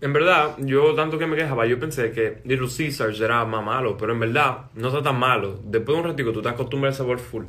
En verdad, yo tanto que me quejaba, yo pensé que Little Caesars era más malo, pero en verdad no está tan malo. Después de un ratico tú te acostumbras al sabor full.